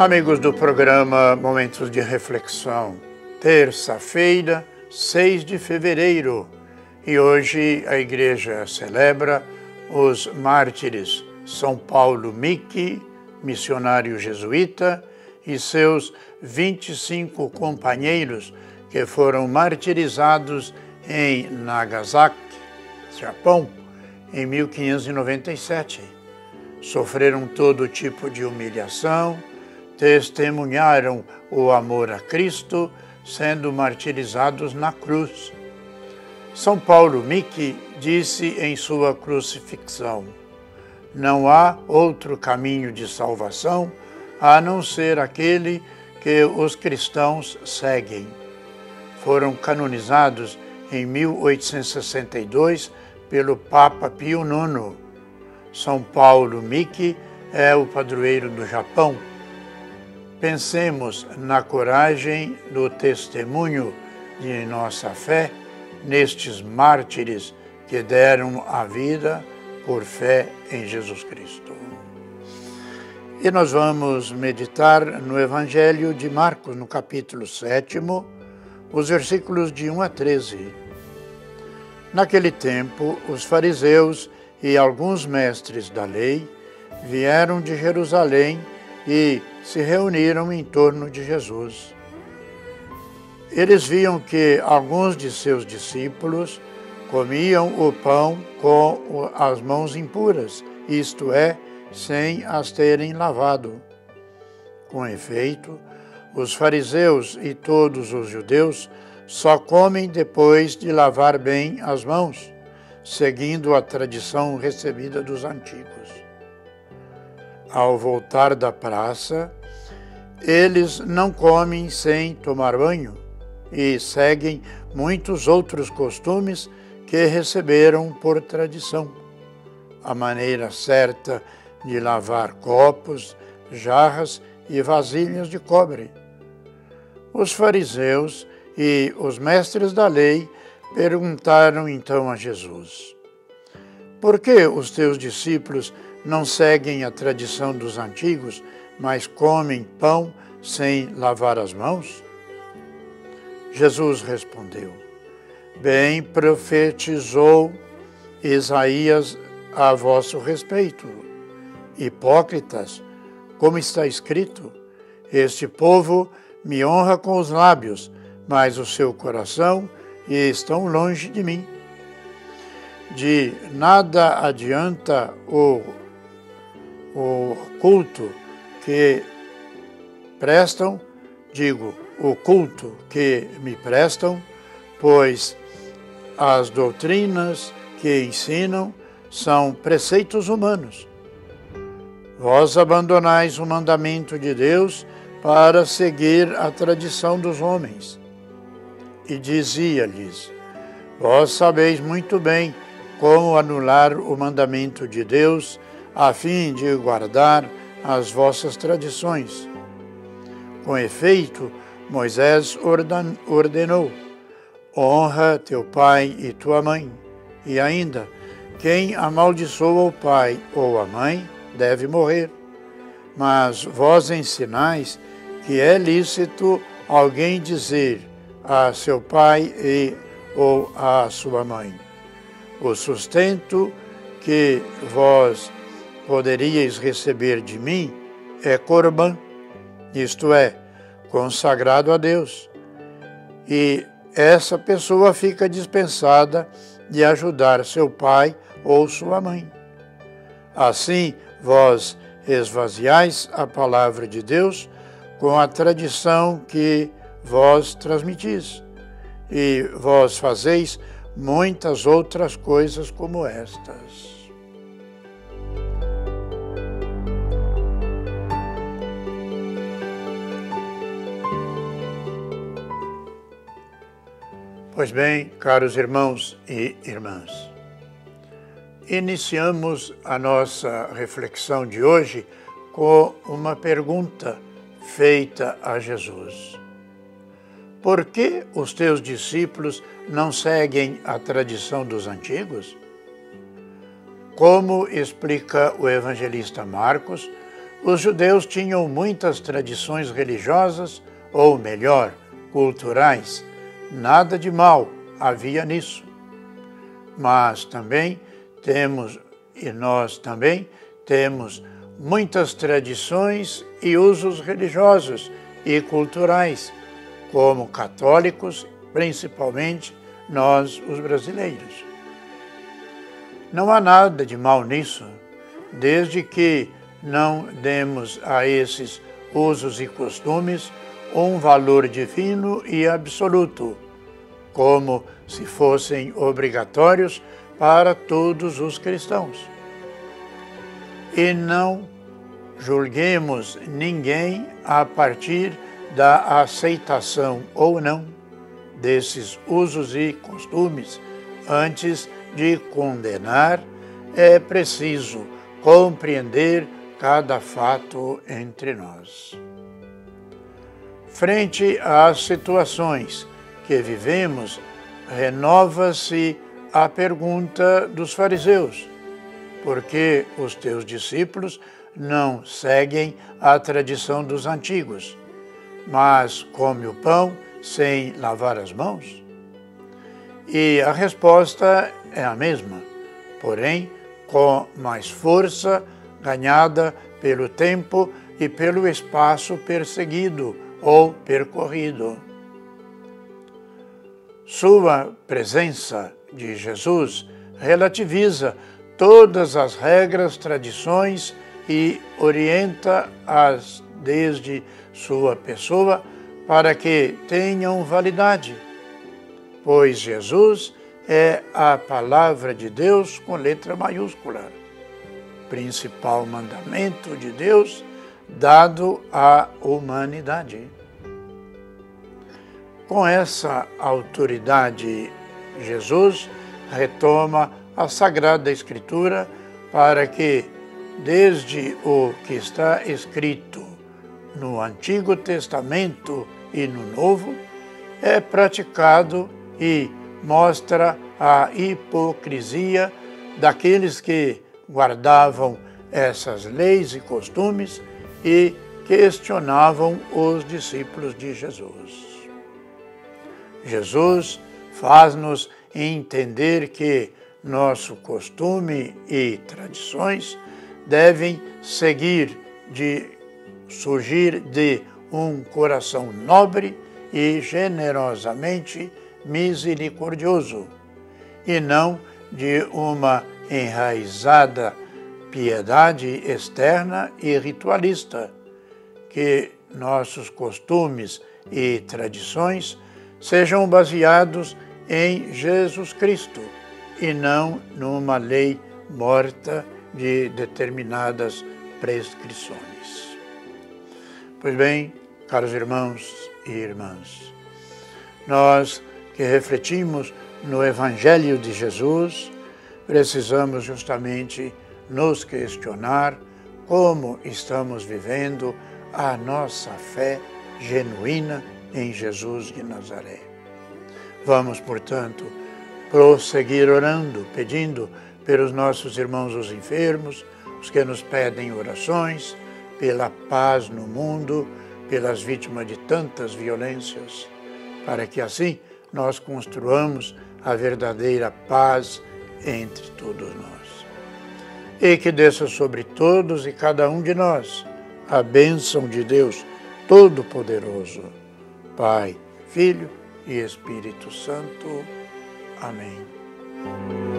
Amigos do programa Momentos de Reflexão, terça-feira, 6 de fevereiro, e hoje a igreja celebra os mártires São Paulo Miki, missionário jesuíta, e seus 25 companheiros que foram martirizados em Nagasaki, Japão, em 1597. Sofreram todo tipo de humilhação, testemunharam o amor a Cristo, sendo martirizados na cruz. São Paulo Miki disse em sua crucifixão: Não há outro caminho de salvação a não ser aquele que os cristãos seguem. Foram canonizados em 1862 pelo Papa Pio IX. São Paulo Miki é o padroeiro do Japão Pensemos na coragem do testemunho de nossa fé nestes mártires que deram a vida por fé em Jesus Cristo. E nós vamos meditar no Evangelho de Marcos, no capítulo 7, os versículos de 1 a 13. Naquele tempo, os fariseus e alguns mestres da lei vieram de Jerusalém e se reuniram em torno de Jesus. Eles viam que alguns de seus discípulos comiam o pão com as mãos impuras, isto é, sem as terem lavado. Com efeito, os fariseus e todos os judeus só comem depois de lavar bem as mãos, seguindo a tradição recebida dos antigos ao voltar da praça, eles não comem sem tomar banho e seguem muitos outros costumes que receberam por tradição. A maneira certa de lavar copos, jarras e vasilhas de cobre. Os fariseus e os mestres da lei perguntaram então a Jesus: Por que os teus discípulos não seguem a tradição dos antigos, mas comem pão sem lavar as mãos? Jesus respondeu: Bem profetizou Isaías a vosso respeito. Hipócritas, como está escrito: Este povo me honra com os lábios, mas o seu coração estão longe de mim. De nada adianta o o culto que prestam, digo, o culto que me prestam, pois as doutrinas que ensinam são preceitos humanos. Vós abandonais o mandamento de Deus para seguir a tradição dos homens. E dizia-lhes: Vós sabeis muito bem como anular o mandamento de Deus a fim de guardar as vossas tradições. Com efeito, Moisés ordenou: honra teu pai e tua mãe, e ainda, quem amaldiçoa o pai ou a mãe deve morrer. Mas vós ensinais que é lícito alguém dizer a seu pai e ou a sua mãe: o sustento que vós poderíeis receber de mim é corban, isto é, consagrado a Deus. E essa pessoa fica dispensada de ajudar seu pai ou sua mãe. Assim, vós esvaziais a palavra de Deus com a tradição que vós transmitis, e vós fazeis muitas outras coisas como estas. Pois bem, caros irmãos e irmãs, iniciamos a nossa reflexão de hoje com uma pergunta feita a Jesus. Por que os teus discípulos não seguem a tradição dos antigos? Como explica o evangelista Marcos, os judeus tinham muitas tradições religiosas, ou melhor, culturais. Nada de mal havia nisso. Mas também temos, e nós também temos muitas tradições e usos religiosos e culturais, como católicos, principalmente nós, os brasileiros. Não há nada de mal nisso, desde que não demos a esses usos e costumes um valor divino e absoluto, como se fossem obrigatórios para todos os cristãos. E não julguemos ninguém a partir da aceitação ou não desses usos e costumes antes de condenar, é preciso compreender cada fato entre nós. Frente às situações que vivemos, renova-se a pergunta dos fariseus: por que os teus discípulos não seguem a tradição dos antigos, mas come o pão sem lavar as mãos? E a resposta é a mesma, porém com mais força ganhada pelo tempo e pelo espaço perseguido ou percorrido. Sua presença de Jesus relativiza todas as regras, tradições e orienta-as desde sua pessoa para que tenham validade, pois Jesus é a palavra de Deus com letra maiúscula principal mandamento de Deus dado à humanidade. Com essa autoridade, Jesus retoma a Sagrada Escritura para que, desde o que está escrito no Antigo Testamento e no Novo, é praticado e mostra a hipocrisia daqueles que guardavam essas leis e costumes e questionavam os discípulos de Jesus. Jesus faz-nos entender que nosso costume e tradições devem seguir de surgir de um coração nobre e generosamente misericordioso, e não de uma enraizada piedade externa e ritualista, que nossos costumes e tradições sejam baseados em Jesus Cristo e não numa lei morta de determinadas prescrições. Pois bem, caros irmãos e irmãs, nós que refletimos no Evangelho de Jesus, precisamos justamente nos questionar como estamos vivendo a nossa fé genuína em Jesus de Nazaré. Vamos, portanto, prosseguir orando, pedindo pelos nossos irmãos os enfermos, os que nos pedem orações, pela paz no mundo, pelas vítimas de tantas violências, para que assim nós construamos a verdadeira paz entre todos nós. E que desça sobre todos e cada um de nós a bênção de Deus Todo-Poderoso, Pai, Filho e Espírito Santo. Amém.